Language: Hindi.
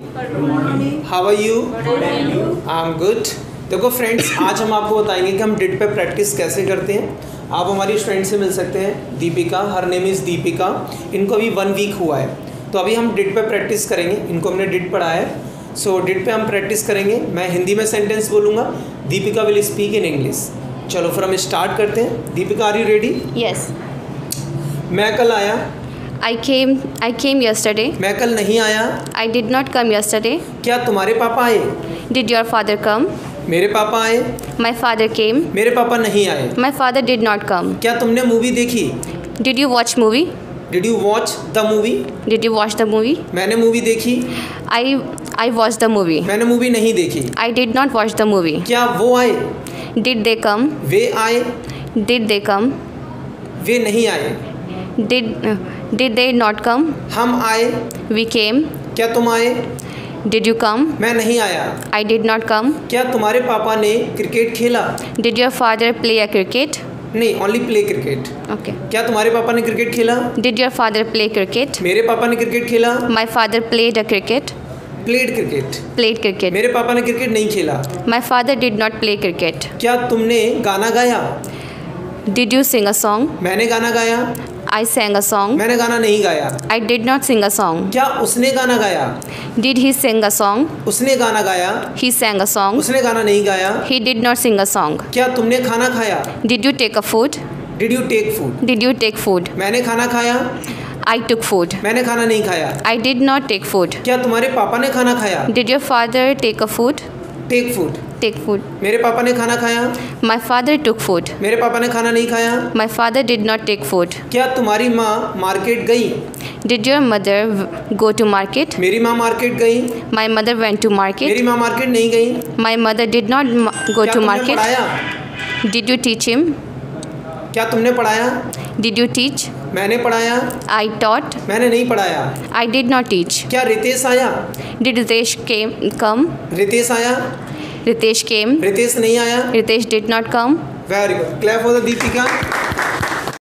How are you I am good देखो फ्रेंड्स आज हम आपको बताएँगे कि हम डिट पे प्रैक्टिस कैसे करते हैं। आप हमारी फ्रेंड से मिल सकते हैं Deepika. Her name is Deepika. इनको अभी वन वीक हुआ है। तो अभी हम डिट पे प्रैक्टिस करेंगे। इनको हमने डिट पढ़ा है। सो so, डिट पे हम प्रैक्टिस करेंगे। मैं हिंदी में सेंटेंस बोलूँगा। Deepika will speak in English चलो फिर हम स्टार्ट करते हैं। Deepika are you ready yes मैं कल आया। I came I came yesterday. मैं कल नहीं आया I did not come yesterday. क्या तुम्हारे पापा आए Did your father come? मेरे पापा आए My father came. मेरे पापा नहीं आए My father did not come. क्या तुमने मूवी देखी Did you watch movie? Did you watch the movie Did you watch the movie? मैंने मूवी देखी I I watched the movie. मैंने मूवी नहीं देखी I did not watch the movie. क्या वो आए Did they come? वे आए Did they come? वे नहीं आए Did uh, did they not come? हम आए We came. क्या तुम आए Did you come? मैं नहीं आया I did not come. क्या तुम्हारे पापा ने क्रिकेट खेला Did your father play a cricket? नहीं ओनली प्ले क्रिकेट Okay. क्या तुम्हारे पापा ने क्रिकेट खेला Did your father play cricket? मेरे पापा ने क्रिकेट खेला My father played a cricket. Played cricket Played cricket. मेरे पापा ने क्रिकेट नहीं खेला My father did not play cricket. क्या तुमने गाना गाया Did you sing a song? मैंने गाना गाया आई सेंग अ सॉन्ग मैंने गाना नहीं गाया। I did not sing a song क्या उसने गाना गाया? Did he sing a song उसने गाना गाया। ही सेंग अ सॉन्ग उसने गाना नहीं गाया। He did not sing a song क्या तुमने खाना खाया? Did you take a food did you take food did you take food मैंने खाना खाया। आई टुक फ़ूड मैंने खाना नहीं खाया। I did not take food क्या तुम्हारे पापा ने खाना खाया? Did your father take a food take food take food मेरे पापा ने खाना खाया? माई फादर टुक फ़ूड मेरे पापा ने खाना नहीं खाया? My father did not take food क्या तुम्हारी माँ मार्केट गई? Did your mother go to market मेरी माँ मार्केट गई? My mother went to market मेरी माँ मार्केट नहीं गई? My mother did not go to market did you teach him क्या तुमने पढ़ाया? डिड यू टीच मैंने पढ़ाया। आई टॉट मैंने नहीं पढ़ाया। आई डिड नॉट टीच क्या रितेश आया? डिड रितेश के कम रितेश आया? रितेश केम रितेश नहीं आया। Ritesh did not come very good clap for the Deepika